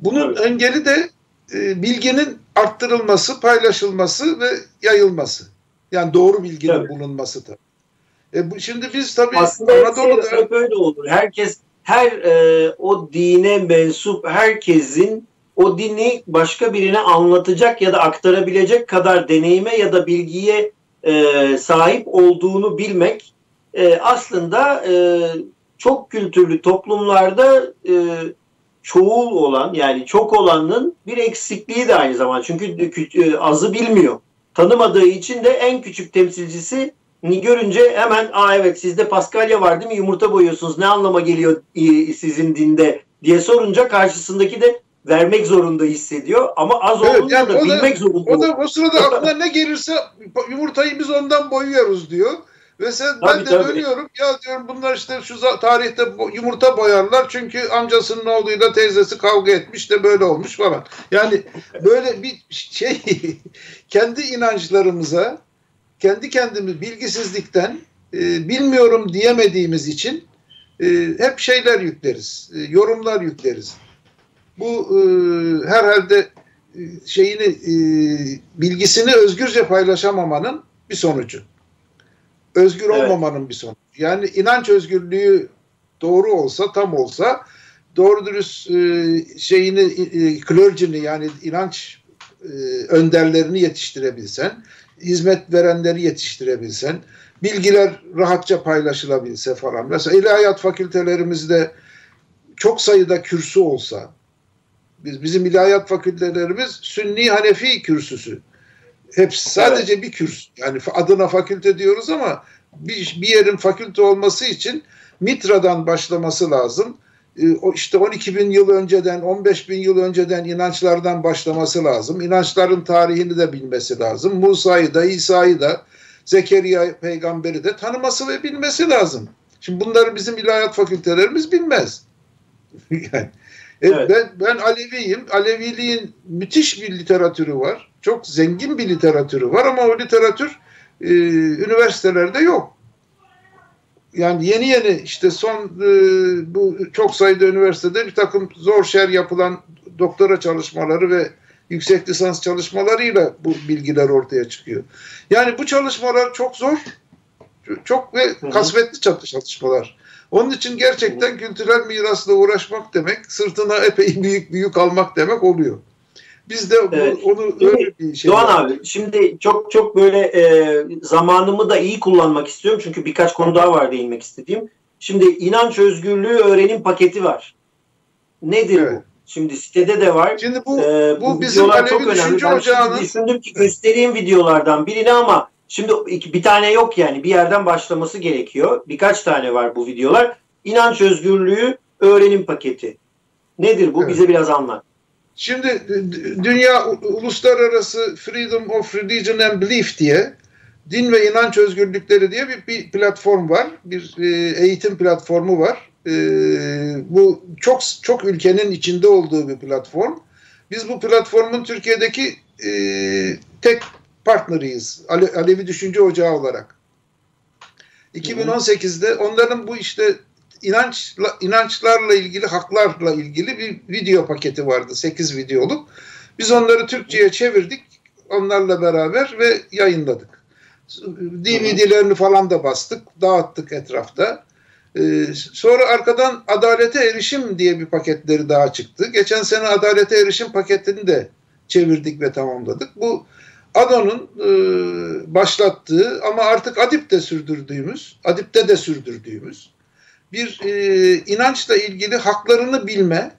Bunun evet. engeli de e, bilginin arttırılması, paylaşılması ve yayılması. Yani doğru bilginin evet. bulunması da. E bu, şimdi biz tabii Aslında Anadolu'da... hep öyle olur. Herkes, her e, o dine mensup herkesin o dini başka birine anlatacak ya da aktarabilecek kadar deneyime ya da bilgiye e, sahip olduğunu bilmek e, aslında e, çok kültürlü toplumlarda e, çoğul olan yani çok olanın bir eksikliği de aynı zaman. Çünkü e, azı bilmiyor. Tanımadığı için de en küçük temsilcisi ni görünce hemen aa evet sizde Paskalya var değil mi yumurta boyuyorsunuz ne anlama geliyor sizin dinde diye sorunca karşısındaki de vermek zorunda hissediyor ama az evet, olduğunda yani da bilmek zorunda. O da o sırada aklına ne gelirse yumurtayı biz ondan boyuyoruz diyor. Ve sen, tabii, ben de tabii. dönüyorum ya diyorum bunlar işte şu tarihte yumurta boyarlar çünkü amcasının oğluyla teyzesi kavga etmiş de böyle olmuş falan. Yani böyle bir şey kendi inançlarımıza kendi kendimiz bilgisizlikten e, bilmiyorum diyemediğimiz için e, hep şeyler yükleriz, e, yorumlar yükleriz. Bu e, herhalde şeyini e, bilgisini özgürce paylaşamamanın bir sonucu. Özgür evet. olmamanın bir sonucu. Yani inanç özgürlüğü doğru olsa, tam olsa doğru dürüst e, şeyini e, clergy'ni yani inanç e, önderlerini yetiştirebilsen, hizmet verenleri yetiştirebilsen, bilgiler rahatça paylaşılabilse falan. Mesela ilahiyat fakültelerimizde çok sayıda kürsü olsa, biz bizim ilahiyat fakültelerimiz Sünni Hanefi kürsüsü. Hepsi sadece evet. bir kürs. Yani adına fakülte diyoruz ama bir, bir yerin fakülte olması için Mitra'dan başlaması lazım. Ee, o işte 12 bin yıl önceden, 15 bin yıl önceden inançlardan başlaması lazım. İnançların tarihini de bilmesi lazım. Musa'yı da, İsa'yı da, Zekeriya peygamberi de tanıması ve bilmesi lazım. Şimdi bunları bizim ilahiyat fakültelerimiz bilmez. yani, e, evet. ben, ben Aleviyim. Aleviliğin müthiş bir literatürü var. Çok zengin bir literatürü var ama o literatür e, üniversitelerde yok. Yani yeni yeni işte son e, bu çok sayıda üniversitede bir takım zor şer yapılan doktora çalışmaları ve yüksek lisans çalışmalarıyla bu bilgiler ortaya çıkıyor. Yani bu çalışmalar çok zor, çok ve kasvetli çalışmalar. Onun için gerçekten kültürel mirasla uğraşmak demek, sırtına epey büyük büyük almak demek oluyor. Biz de evet. onu şimdi, öyle bir şey. Doğan abi şimdi çok çok böyle e, zamanımı da iyi kullanmak istiyorum. Çünkü birkaç konu daha var değinmek istediğim. Şimdi inanç özgürlüğü öğrenim paketi var. Nedir evet. bu? Şimdi sitede de var. Şimdi bu, ee, bu, bu bizim çok önemli. Ben ocağının... düşündüm ki göstereyim videolardan birini ama şimdi bir tane yok yani bir yerden başlaması gerekiyor. Birkaç tane var bu videolar. İnanç özgürlüğü öğrenim paketi. Nedir bu? Evet. Bize biraz anlat. Şimdi dünya uluslararası Freedom of Religion and Belief diye din ve inanç özgürlükleri diye bir, bir platform var. Bir e, eğitim platformu var. E, bu çok çok ülkenin içinde olduğu bir platform. Biz bu platformun Türkiye'deki e, tek partneriyiz. Ale, Alevi Düşünce Ocağı olarak. 2018'de onların bu işte inançla, inançlarla ilgili, haklarla ilgili bir video paketi vardı. 8 videoluk. Biz onları Türkçe'ye çevirdik onlarla beraber ve yayınladık. DVD'lerini falan da bastık, dağıttık etrafta. Ee, sonra arkadan adalete erişim diye bir paketleri daha çıktı. Geçen sene adalete erişim paketini de çevirdik ve tamamladık. Bu ADO'nun e, başlattığı ama artık ADİP'te sürdürdüğümüz, ADİP'te de sürdürdüğümüz bir e, inançla ilgili haklarını bilme,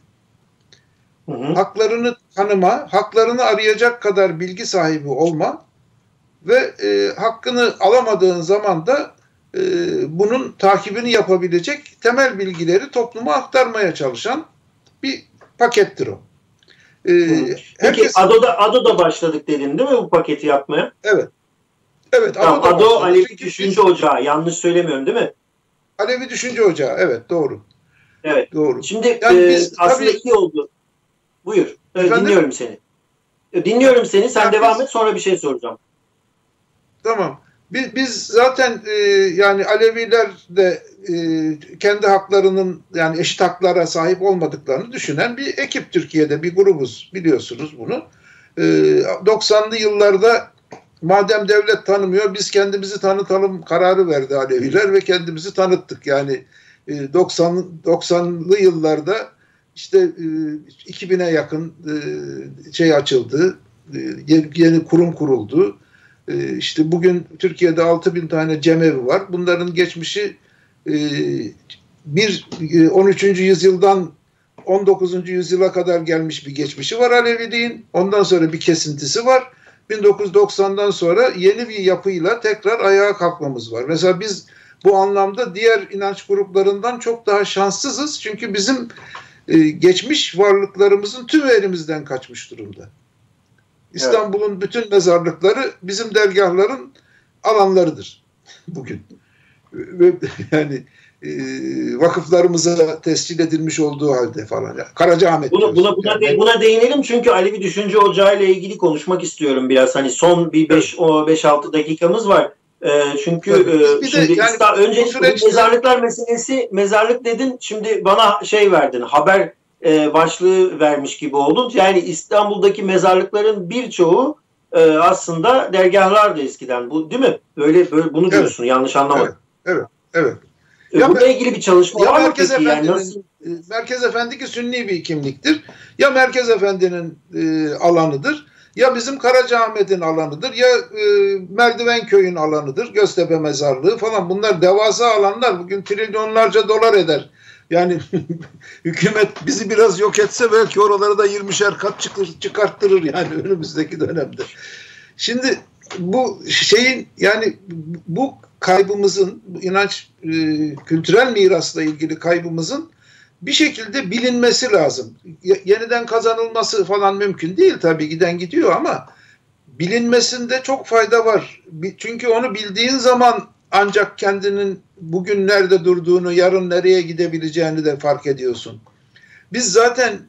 hı hı. haklarını tanıma, haklarını arayacak kadar bilgi sahibi olma ve e, hakkını alamadığın zaman da e, bunun takibini yapabilecek temel bilgileri topluma aktarmaya çalışan bir pakettir o. E, Peki herkes... Ado'da, Ado'da başladık dedin değil mi bu paketi yapmaya? Evet. Evet. Tamam, Ado Alevi Düşünce Ocağı. Yanlış söylemiyorum değil mi? Alevi Düşünce Ocağı. Evet doğru. Evet. Doğru. Şimdi yani e, biz, aslında tabii, iyi oldu. Buyur. Evet, dinliyorum seni. E, dinliyorum seni. Sen yani devam biz, et sonra bir şey soracağım. Tamam. Biz, biz zaten e, yani Aleviler de e, kendi haklarının yani eşit haklara sahip olmadıklarını düşünen bir ekip Türkiye'de bir grubuz biliyorsunuz bunu. E, 90'lı yıllarda madem devlet tanımıyor biz kendimizi tanıtalım kararı verdi Aleviler ve kendimizi tanıttık. Yani e, 90 90'lı yıllarda işte e, 2000'e yakın e, şey açıldı. E, yeni kurum kuruldu. E, işte bugün Türkiye'de 6 bin tane cemevi var. Bunların geçmişi e, bir 13. E, yüzyıldan 19. yüzyıla kadar gelmiş bir geçmişi var Aleviliğin. Ondan sonra bir kesintisi var. 1990'dan sonra yeni bir yapıyla tekrar ayağa kalkmamız var. Mesela biz bu anlamda diğer inanç gruplarından çok daha şanssızız. Çünkü bizim e, geçmiş varlıklarımızın tüm elimizden kaçmış durumda. İstanbul'un evet. bütün mezarlıkları bizim dergahların alanlarıdır bugün. Ve yani e, vakıflarımıza tescil edilmiş olduğu halde falan. Yani Karacaahmet. Buna, buna, buna, yani. de, buna değinelim çünkü Alevi Düşünce Ocağı ile ilgili konuşmak istiyorum biraz. Hani son bir 5-6 dakikamız var. E, çünkü e, bir şimdi de, yani, önce süreçte... mezarlıklar meselesi mezarlık dedin şimdi bana şey verdin haber e, başlığı vermiş gibi oldun. Yani İstanbul'daki mezarlıkların birçoğu e, aslında dergahlardı eskiden. Bu değil mi? Böyle böyle bunu evet. diyorsun. Yanlış anlamadım. Evet. Evet. evet. Ya Bununla ilgili bir çalışma ya var Merkez peki? Yani nasıl? E, Merkez Efendi ki sünni bir kimliktir. Ya Merkez Efendi'nin e, alanıdır. Ya bizim Karacaahmet'in alanıdır ya e, Merdiven Köy'ün alanıdır. Göztepe Mezarlığı falan bunlar devasa alanlar. Bugün trilyonlarca dolar eder. Yani hükümet bizi biraz yok etse belki oraları da 20'şer kat çıkır, çıkarttırır yani önümüzdeki dönemde. Şimdi bu şeyin yani bu kaybımızın inanç e, kültürel mirasla ilgili kaybımızın bir şekilde bilinmesi lazım. yeniden kazanılması falan mümkün değil tabii giden gidiyor ama bilinmesinde çok fayda var. Çünkü onu bildiğin zaman ancak kendinin bugün nerede durduğunu, yarın nereye gidebileceğini de fark ediyorsun. Biz zaten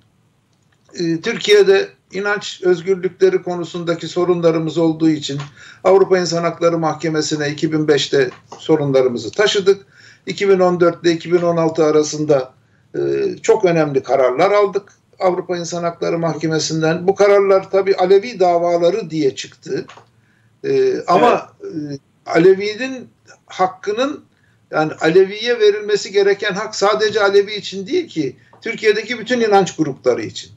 e, Türkiye'de inanç özgürlükleri konusundaki sorunlarımız olduğu için Avrupa İnsan Hakları Mahkemesi'ne 2005'te sorunlarımızı taşıdık. 2014 ile 2016 arasında e, çok önemli kararlar aldık. Avrupa İnsan Hakları Mahkemesi'nden. Bu kararlar tabi Alevi davaları diye çıktı. E, ama evet. e, Alevi'nin hakkının yani Alevi'ye verilmesi gereken hak sadece Alevi için değil ki Türkiye'deki bütün inanç grupları için.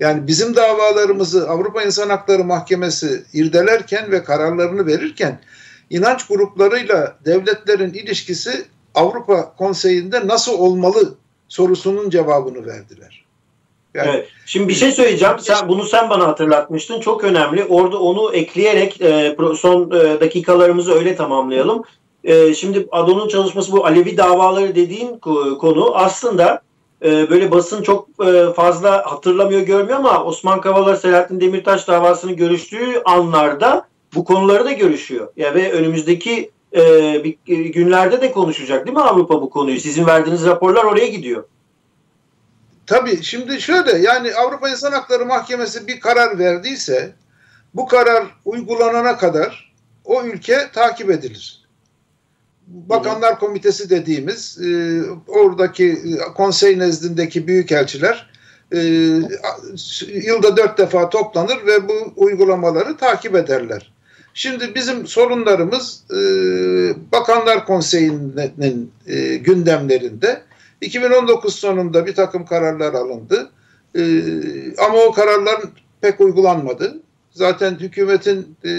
Yani bizim davalarımızı Avrupa İnsan Hakları Mahkemesi irdelerken ve kararlarını verirken inanç gruplarıyla devletlerin ilişkisi Avrupa Konseyi'nde nasıl olmalı sorusunun cevabını verdiler. Yani, evet. Şimdi bir şey söyleyeceğim. Sen bunu sen bana hatırlatmıştın. Çok önemli. Orada onu ekleyerek e, son e, dakikalarımızı öyle tamamlayalım. E, şimdi Adon'un çalışması bu Alevi davaları dediğin konu aslında e, böyle basın çok e, fazla hatırlamıyor görmüyor ama Osman Kavala Selahattin Demirtaş davasını görüştüğü anlarda bu konuları da görüşüyor. Ya ve önümüzdeki e, bir, günlerde de konuşacak değil mi Avrupa bu konuyu? Sizin verdiğiniz raporlar oraya gidiyor. Tabii şimdi şöyle yani Avrupa İnsan Hakları Mahkemesi bir karar verdiyse bu karar uygulanana kadar o ülke takip edilir. Bakanlar Komitesi dediğimiz e, oradaki e, konsey nezdindeki büyükelçiler e, yılda dört defa toplanır ve bu uygulamaları takip ederler. Şimdi bizim sorunlarımız e, Bakanlar Konseyi'nin e, gündemlerinde 2019 sonunda bir takım kararlar alındı. E, ama o kararlar pek uygulanmadı. Zaten hükümetin e,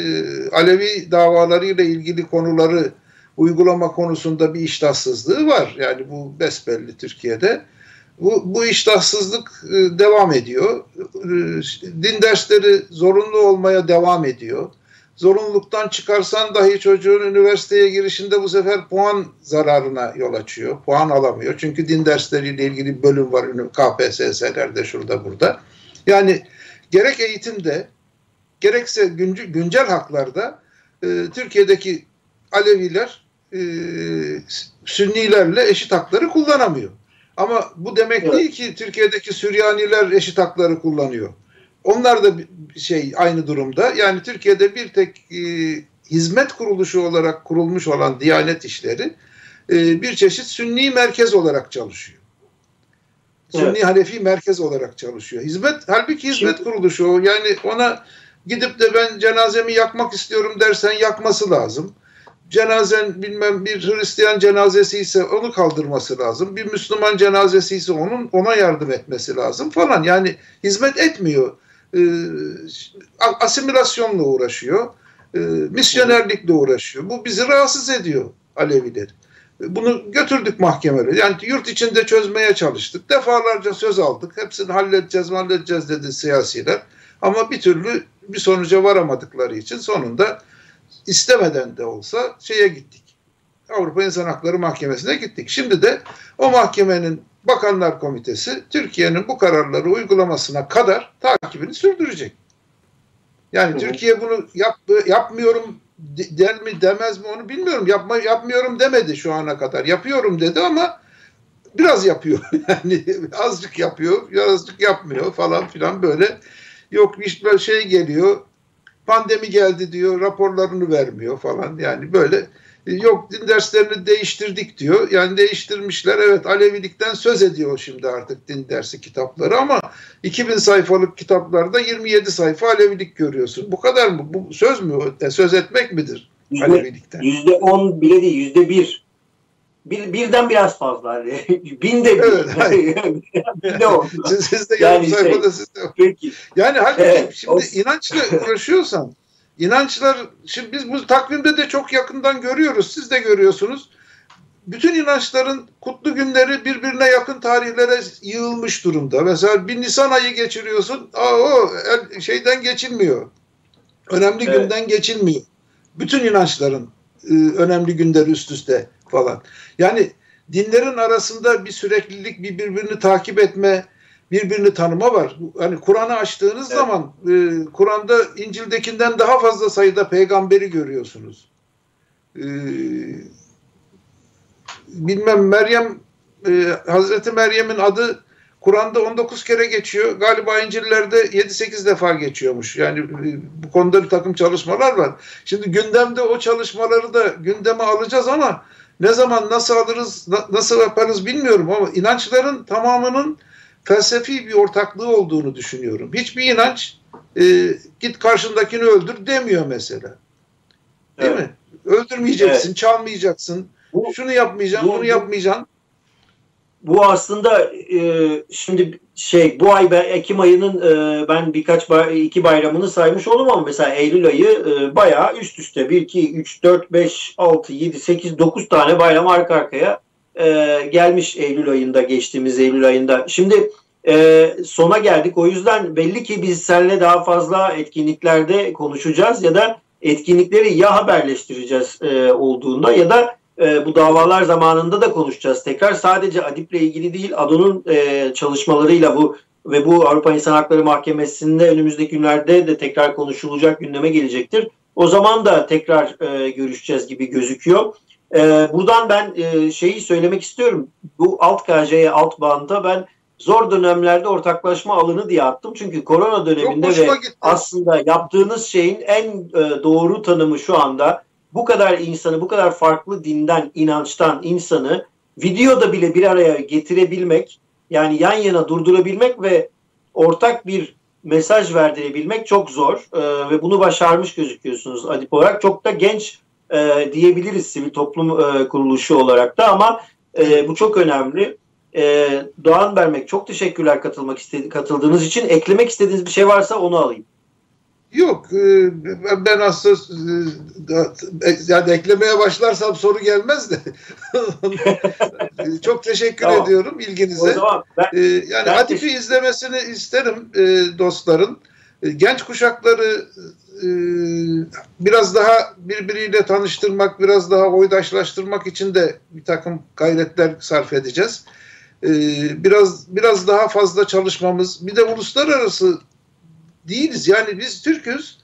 Alevi davalarıyla ilgili konuları uygulama konusunda bir iştahsızlığı var. Yani bu besbelli Türkiye'de. Bu, bu iştahsızlık e, devam ediyor. E, din dersleri zorunlu olmaya devam ediyor. Zorunluluktan çıkarsan dahi çocuğun üniversiteye girişinde bu sefer puan zararına yol açıyor. Puan alamıyor. Çünkü din dersleriyle ilgili bölüm var KPSS'lerde şurada burada. Yani gerek eğitimde gerekse güncel haklarda e, Türkiye'deki Aleviler e, Sünnilerle eşit hakları kullanamıyor. Ama bu demek evet. değil ki Türkiye'deki Süryaniler eşit hakları kullanıyor. Onlar da şey aynı durumda. Yani Türkiye'de bir tek e, hizmet kuruluşu olarak kurulmuş olan Diyanet İşleri e, bir çeşit Sünni merkez olarak çalışıyor. Evet. Sünni Hanefi merkez olarak çalışıyor. Hizmet halbuki hizmet Şimdi, kuruluşu o. Yani ona gidip de ben cenazemi yakmak istiyorum dersen yakması lazım cenazen bilmem bir Hristiyan cenazesi ise onu kaldırması lazım. Bir Müslüman cenazesi ise onun ona yardım etmesi lazım falan. Yani hizmet etmiyor. E, asimilasyonla uğraşıyor. E, misyonerlikle uğraşıyor. Bu bizi rahatsız ediyor Aleviler. Bunu götürdük mahkemelere. Yani yurt içinde çözmeye çalıştık. Defalarca söz aldık. Hepsini halledeceğiz, halledeceğiz dedi siyasiler. Ama bir türlü bir sonuca varamadıkları için sonunda istemeden de olsa şeye gittik. Avrupa İnsan Hakları Mahkemesi'ne gittik. Şimdi de o mahkemenin Bakanlar Komitesi Türkiye'nin bu kararları uygulamasına kadar takibini sürdürecek. Yani hı Türkiye bunu yap, yapmıyorum der mi demez mi onu bilmiyorum. Yapma, yapmıyorum demedi şu ana kadar. Yapıyorum dedi ama biraz yapıyor. Yani azıcık yapıyor, azıcık yapmıyor falan filan böyle. Yok işte şey geliyor pandemi geldi diyor raporlarını vermiyor falan yani böyle yok din derslerini değiştirdik diyor. Yani değiştirmişler evet Alevilikten söz ediyor şimdi artık din dersi kitapları ama 2000 sayfalık kitaplarda 27 sayfa Alevilik görüyorsun. Bu kadar mı? Bu söz mü? E, söz etmek midir Alevilikten? Yüzde on bile değil yüzde bir. Bir, birden biraz fazla. Hani. Binde bir. Evet, Binde oldu. Siz, siz de yani şey, de. Peki. Yani halbuki evet, şimdi o... inançla uğraşıyorsan İnançlar, şimdi biz bu takvimde de çok yakından görüyoruz, siz de görüyorsunuz. Bütün inançların kutlu günleri birbirine yakın tarihlere yığılmış durumda. Mesela bir Nisan ayı geçiriyorsun, aa, o şeyden geçilmiyor. Önemli evet. günden geçilmiyor. Bütün inançların e, önemli günleri üst üste falan. Yani dinlerin arasında bir süreklilik, bir birbirini takip etme, birbirini tanıma var. Hani Kur'an'ı açtığınız evet. zaman e, Kur'an'da İncil'dekinden daha fazla sayıda peygamberi görüyorsunuz. E, bilmem Meryem e, Hazreti Meryem'in adı Kur'an'da 19 kere geçiyor. Galiba İncil'lerde 7-8 defa geçiyormuş. Yani e, bu konuda bir takım çalışmalar var. Şimdi gündemde o çalışmaları da gündeme alacağız ama ne zaman nasıl alırız, nasıl yaparız bilmiyorum ama inançların tamamının felsefi bir ortaklığı olduğunu düşünüyorum. Hiçbir inanç e, git karşındakini öldür demiyor mesela. Değil evet. mi? Öldürmeyeceksin, evet. çalmayacaksın, bu, şunu yapmayacaksın, bu, bunu yapmayacaksın. Bu aslında e, şimdi şey bu ay ben Ekim ayının e, ben birkaç bay, iki bayramını saymış oldum ama mesela Eylül ayı e, bayağı üst üste 1 2 3 4 5 6 7 8 9 tane bayram arka arkaya e, gelmiş Eylül ayında geçtiğimiz Eylül ayında. Şimdi e, sona geldik. O yüzden belli ki biz seninle daha fazla etkinliklerde konuşacağız ya da etkinlikleri ya haberleştireceğiz e, olduğunda ya da e, bu davalar zamanında da konuşacağız. Tekrar sadece Adip'le ilgili değil ADO'nun e, çalışmalarıyla bu ve bu Avrupa İnsan Hakları Mahkemesi'nde önümüzdeki günlerde de tekrar konuşulacak gündeme gelecektir. O zaman da tekrar e, görüşeceğiz gibi gözüküyor. E, buradan ben e, şeyi söylemek istiyorum. Bu alt KJ'ye alt banda ben zor dönemlerde ortaklaşma alını diye attım. Çünkü korona döneminde ve gitti. aslında yaptığınız şeyin en e, doğru tanımı şu anda bu kadar insanı, bu kadar farklı dinden, inançtan insanı videoda bile bir araya getirebilmek, yani yan yana durdurabilmek ve ortak bir mesaj verdirebilmek çok zor ee, ve bunu başarmış gözüküyorsunuz Adip olarak. Çok da genç e, diyebiliriz sivil toplum e, kuruluşu olarak da ama e, bu çok önemli. E, Doğan Bermek çok teşekkürler katılmak istedi, katıldığınız için. Eklemek istediğiniz bir şey varsa onu alayım. Yok e, ben aslında e, yani eklemeye başlarsam soru gelmez de çok teşekkür tamam. ediyorum ilginize. ben, e, yani ben Atif'i izlemesini isterim dostların. Genç kuşakları biraz daha birbiriyle tanıştırmak, biraz daha oydaşlaştırmak için de bir takım gayretler sarf edeceğiz. Biraz biraz daha fazla çalışmamız, bir de uluslararası değiliz. Yani biz Türk'üz,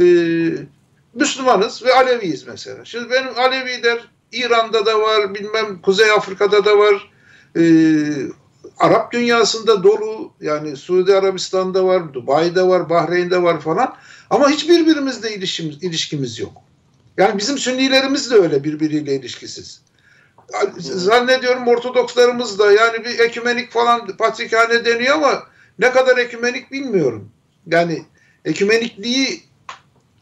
e, Müslümanız ve Aleviyiz mesela. Şimdi benim Aleviler İran'da da var, bilmem Kuzey Afrika'da da var, e, Arap dünyasında dolu, yani Suudi Arabistan'da var, Dubai'de var, Bahreyn'de var falan. Ama hiç birbirimizle ilişkimiz, ilişkimiz yok. Yani bizim Sünnilerimiz de öyle birbiriyle ilişkisiz. Zannediyorum Ortodokslarımız da yani bir ekümenik falan patrikhane deniyor ama ne kadar ekümenik bilmiyorum yani ekümenikliği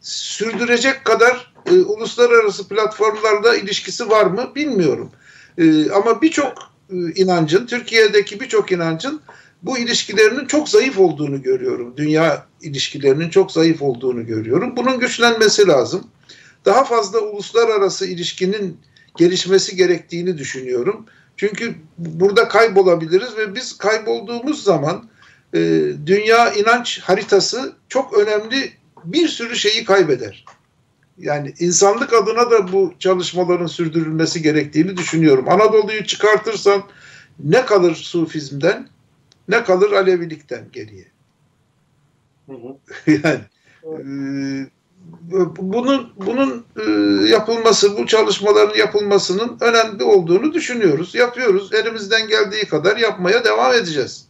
sürdürecek kadar e, uluslararası platformlarda ilişkisi var mı bilmiyorum. E, ama birçok e, inancın, Türkiye'deki birçok inancın bu ilişkilerinin çok zayıf olduğunu görüyorum. Dünya ilişkilerinin çok zayıf olduğunu görüyorum. Bunun güçlenmesi lazım. Daha fazla uluslararası ilişkinin gelişmesi gerektiğini düşünüyorum. Çünkü burada kaybolabiliriz ve biz kaybolduğumuz zaman e, dünya inanç haritası çok önemli bir sürü şeyi kaybeder. Yani insanlık adına da bu çalışmaların sürdürülmesi gerektiğini düşünüyorum. Anadolu'yu çıkartırsan ne kalır Sufizm'den ne kalır Alevilikten geriye. Hı hı. yani e, bunun bunun e, yapılması, bu çalışmaların yapılmasının önemli olduğunu düşünüyoruz. Yapıyoruz. Elimizden geldiği kadar yapmaya devam edeceğiz.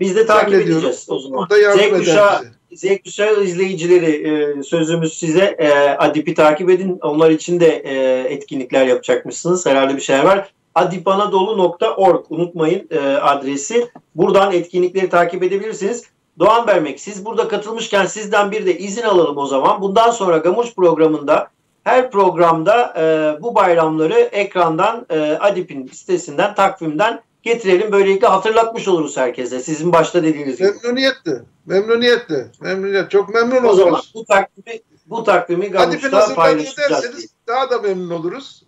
Biz de takip edeceğiz o zaman. Z kuşağı, Zevk izleyicileri e, sözümüz size. E, Adip'i takip edin. Onlar için de e, etkinlikler yapacakmışsınız. Herhalde bir şeyler var. adipanadolu.org unutmayın e, adresi. Buradan etkinlikleri takip edebilirsiniz. Doğan Bermek siz burada katılmışken sizden bir de izin alalım o zaman. Bundan sonra Gamuş programında her programda e, bu bayramları ekrandan e, Adip'in sitesinden takvimden getirelim. Böylelikle hatırlatmış oluruz herkese. Sizin başta dediğiniz gibi. Memnuniyetle. Memnuniyetle. Memnuniyet. Çok memnun o oluruz. zaman bu takvimi bu takvimi Gamuş'ta paylaşacağız. Daha da memnun oluruz.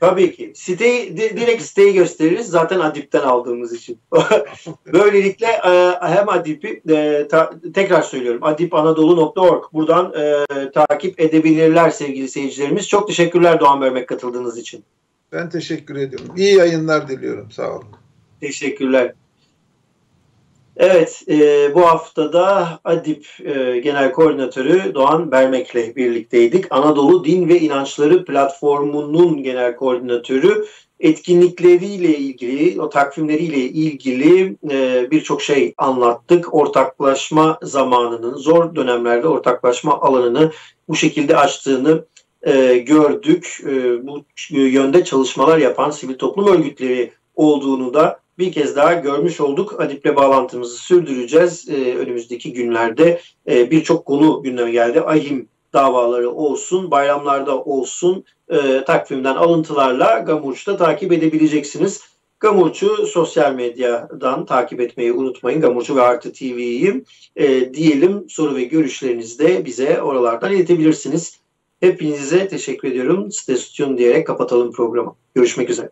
Tabii ki. Siteyi direkt siteyi gösteririz. Zaten Adip'ten aldığımız için. Böylelikle e, hem Adip'i e, tekrar söylüyorum. adipanadolu.org buradan e, takip edebilirler sevgili seyircilerimiz. Çok teşekkürler Doğan Börmek katıldığınız için. Ben teşekkür ediyorum. İyi yayınlar diliyorum. Sağ olun. Teşekkürler. Evet, e, bu haftada ADİP e, Genel Koordinatörü Doğan Bermek'le birlikteydik. Anadolu Din ve İnançları Platformu'nun Genel Koordinatörü etkinlikleriyle ilgili, o takvimleriyle ilgili e, birçok şey anlattık. Ortaklaşma zamanının, zor dönemlerde ortaklaşma alanını bu şekilde açtığını e, gördük. E, bu yönde çalışmalar yapan sivil toplum örgütleri olduğunu da bir kez daha görmüş olduk. Adip'le bağlantımızı sürdüreceğiz. E, önümüzdeki günlerde e, birçok konu gündeme geldi. Ahim davaları olsun, bayramlarda olsun e, takvimden alıntılarla Gamurç'ta takip edebileceksiniz. Gamurç'u sosyal medyadan takip etmeyi unutmayın. Gamurç'u ve Artı TV'yi e, diyelim soru ve görüşlerinizi de bize oralardan iletebilirsiniz. Hepinize teşekkür ediyorum. Stay diyerek kapatalım programı. Görüşmek üzere.